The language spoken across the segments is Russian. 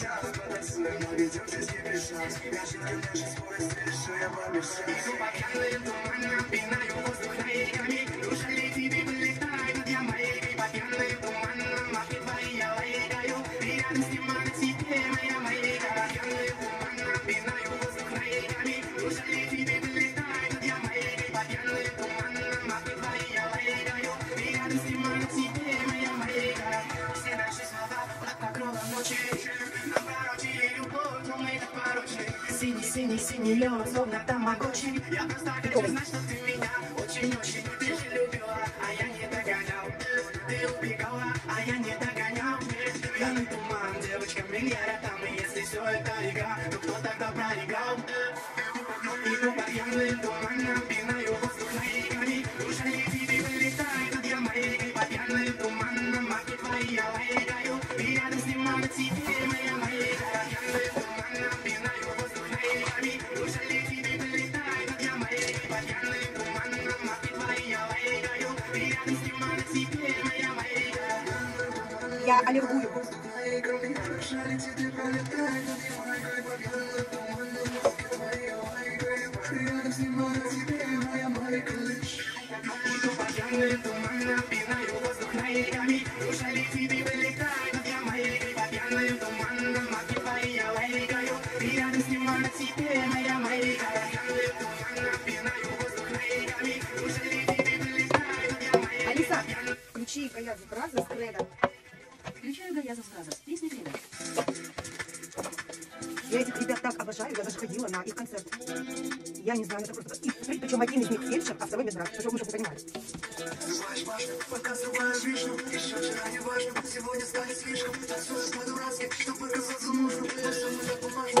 как я тоже Сейчас потанцуем, но ведем здесь не бежать Ошибки нашей скорости, решу я помешать Иду по пьяным туманам, пинаю воздух рейками Душа летит и лед, словно тамагочи Я просто хочу знать, что ты меня очень-очень Ты же любила, а я не догонял. Ты убегала, а я не догонял. Пьяный туман, девочка, миллиарда там И если все это игра, то кто тогда проиграл? Иду по пьяным туманам, пинаю воздух рейками Душа летит и вылетает над Ямайкой По пьяным туманам, маки твои я лайкаю И рядом снимаю тебе моя майка над Ямайкой Алиса, включи Гаязов Brothers Кредо. Включаю Гаязов Brothers. Песня Кредо. Я этих ребят так обожаю, я даже ходила на их концерт. Я не знаю, это просто... И, причем один из них фельдшер, а второй медбрат. Чтобы понимали. Называешь башню, пока срубаешь вишню Еще вчера не важно, сегодня станет слишком Танцуешь по-дурацки, чтобы казаться нужным Но все мы так бумажно,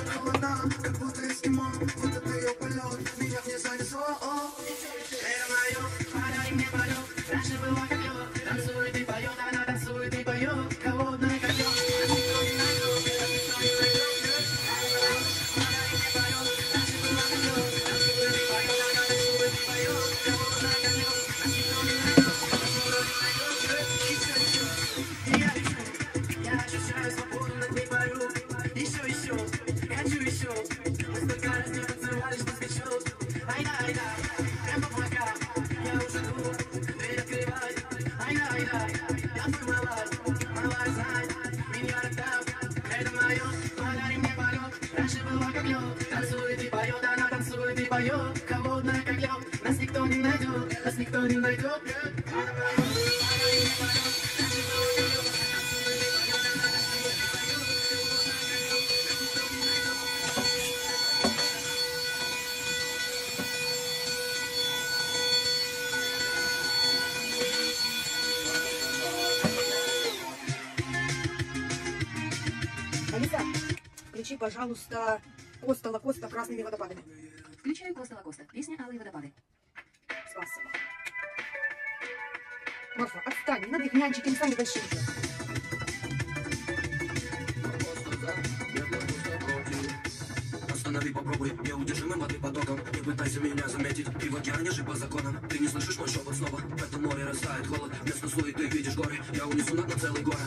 пожалуйста, Коста Лакоста красными водопадами. Включаю Коста Лакоста. Песня Алые водопады. Спасибо. Марфа, отстань, не надо их нянчить, они сами большие. Останови, попробуй, неудержимым воды потоком Не пытайся меня заметить, и в океане же по законам Ты не слышишь мой шепот снова, в этом море растает холод Вместо суеты видишь горы, я унесу над на целый город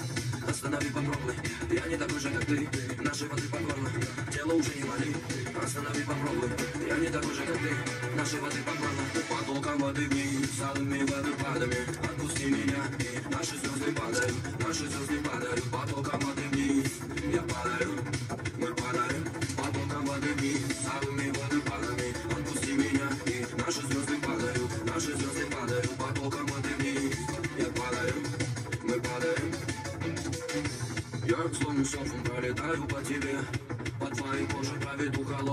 Останови, попробуй, я не такой же, как ты Нашей воды по горло, тело уже не вали Останови, попробуй, я не такой же, как ты. Нашей воды по горло, потоком воды вниз. С алыми водопадами, отпусти меня И наши звезды падают, наши звезды падают. Потоком воды вниз, я падаю, мы падаем. Потоком воды вниз, с алыми водопадами Отпусти меня и наши звезды падают. Наши звезды падают, потоком воды вниз. Я падаю, мы падаем. Я словно серфом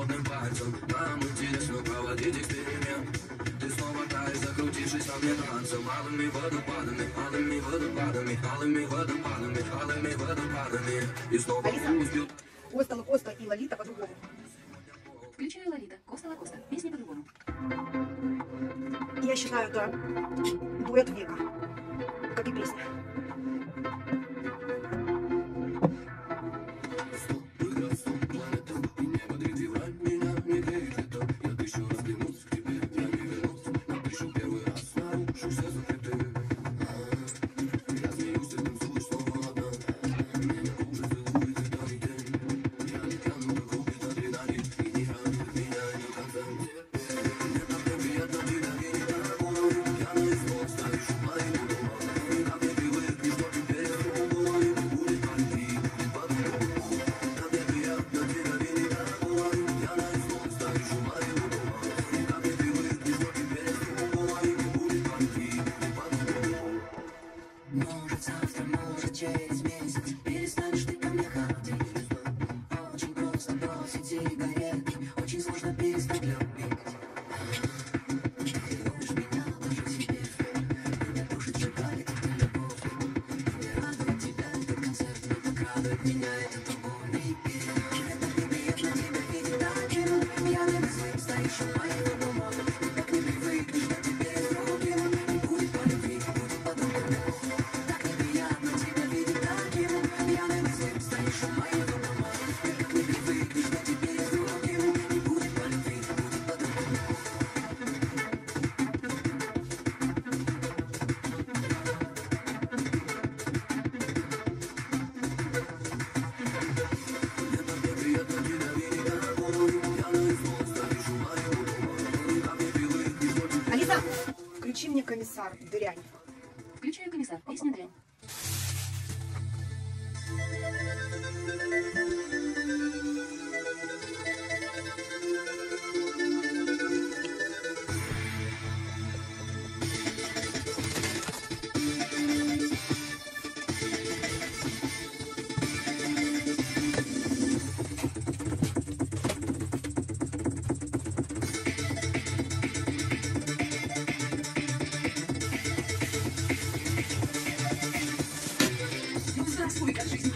холодным пальцем. Нам интересно проводить эксперимент. Ты снова таешь, закрутившись во мне танцем. Алыми водопадами, алыми водопадами Алыми водопадами, алыми водопадами. И снова Алиса, Коста, Коста и Лолита по-другому. Включаю Лолита, Коста, Коста, песня по-другому. Я считаю, да, дуэт века Как и песня. recognize. Комиссар Дырянь. Включаю комиссар. Песня Дрянь. We Please.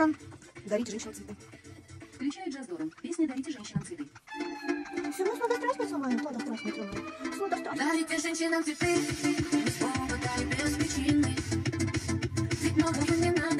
Доран, дарите женщинам цветы. Включай Джаз Доран, песня «Дарите женщинам цветы». Все равно надо страсть посылаем, надо страсть посылаем. Дарите женщинам цветы, без повода и без причины. Ведь много не надо.